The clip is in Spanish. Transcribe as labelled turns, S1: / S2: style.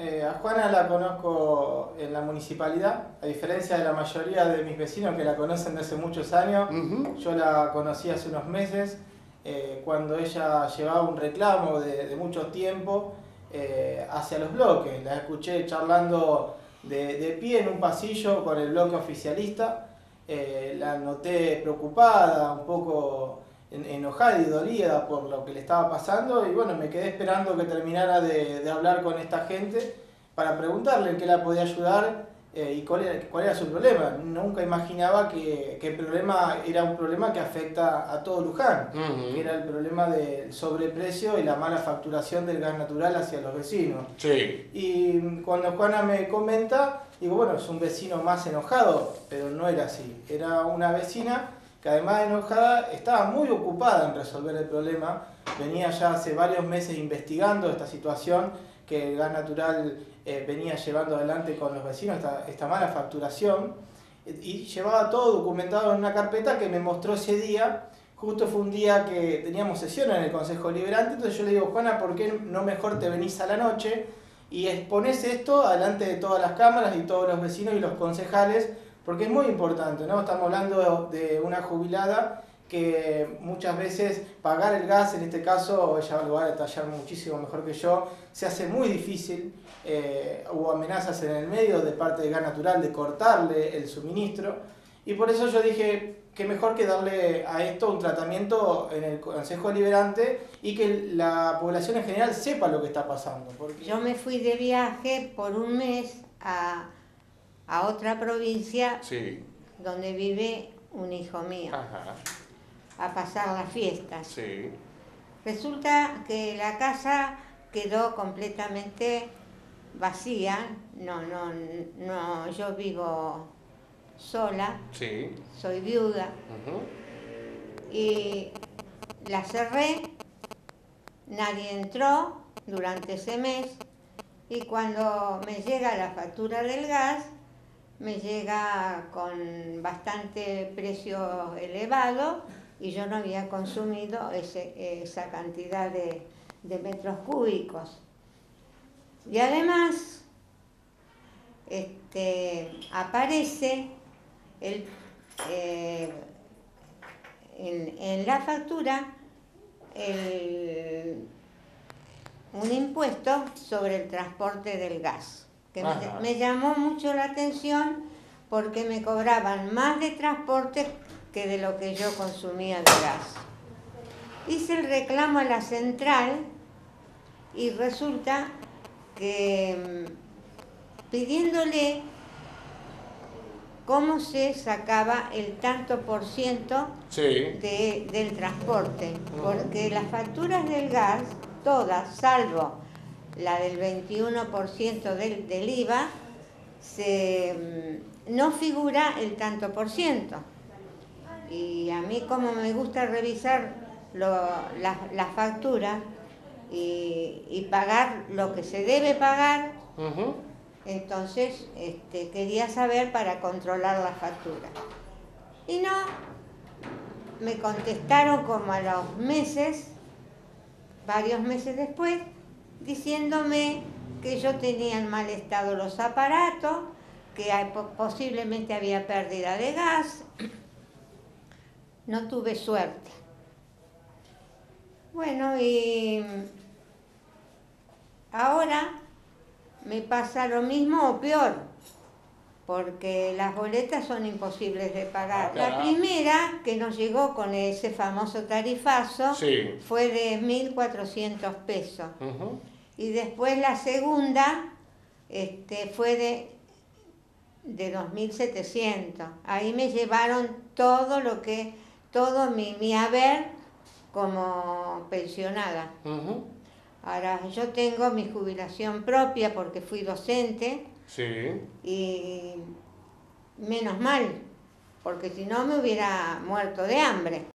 S1: Eh, a Juana la conozco en la municipalidad, a diferencia de la mayoría de mis vecinos que la conocen desde hace muchos años. Yo la conocí hace unos meses, eh, cuando ella llevaba un reclamo de, mucho tiempo eh, hacia los bloques. La escuché charlando de, pie en un pasillo con el bloque oficialista. la noté preocupada, un poco enojada y dolida por lo que le estaba pasando y bueno, me quedé esperando que terminara de, hablar con esta gente para preguntarle en qué la podía ayudar eh, y cuál era, cuál era su problema. Nunca imaginaba que, el problema era un problema que afecta a todo Luján, que era el problema del sobreprecio y la mala facturación del gas natural hacia los vecinos.
S2: Sí.
S1: Y cuando Juana me comenta, digo, bueno, es un vecino más enojado, pero no era así. Era una vecina que además de enojada estaba muy ocupada en resolver el problema, venía ya hace varios meses investigando esta situación que gas natural eh, venía llevando adelante con los vecinos, esta, mala facturación, y llevaba todo documentado en una carpeta que me mostró ese día, justo fue un día que teníamos sesión en el Consejo Liberante, entonces yo le digo, Juana, ¿por qué no mejor te venís a la noche y expones esto delante de todas las cámaras y todos los vecinos y los concejales? Porque es muy importante, ¿no? Estamos hablando de una jubilada que muchas veces pagar el gas, en este caso, ella lo va a detallar muchísimo mejor que yo, se hace muy difícil. Eh, hubo amenazas en el medio de parte de gas natural de cortarle el suministro. Y por eso yo dije que mejor que darle a esto un tratamiento en el Consejo Liberante y que la población en general sepa lo que está pasando.
S3: Porque... Yo me fui de viaje por un mes a a otra provincia donde vive un hijo mío. A pasar las fiestas. Resulta que la casa quedó completamente vacía, no, no, no, yo vivo sola, soy viuda, y la cerré, nadie entró durante ese mes, y cuando me llega la factura del gas, me llega con bastante precio elevado y yo no había consumido esa cantidad de, metros cúbicos. Y además este, aparece el, eh, en, la factura un impuesto sobre el transporte del gas me, llamó mucho la atención porque me cobraban más de transporte que de lo que yo consumía de gas. Hice el reclamo a la central y resulta que mm, pidiéndole cómo se sacaba el tanto por ciento del transporte, porque las facturas del gas, todas, salvo la del 21% del, del IVA, se, mm, no figura el tanto por ciento. Y a mí como me gusta revisar la, factura y, pagar lo que se debe pagar, entonces este, quería saber para controlar la factura. Y no, me contestaron como a los meses, varios meses después, diciéndome que yo tenía en mal estado los aparatos, que posiblemente había pérdida de gas. No tuve suerte. Bueno, y ahora me pasa lo mismo o peor, porque las boletas son imposibles de pagar. Ah, la primera que nos llegó con ese famoso tarifazo fue de 1.400 pesos. Y después la segunda este, fue de, de 2.700. Ahí me llevaron todo lo que, todo mi, mi haber como pensionada. Ahora, yo tengo mi jubilación propia porque fui docente.
S2: Sí.
S3: Y menos mal, porque si no me hubiera muerto de hambre.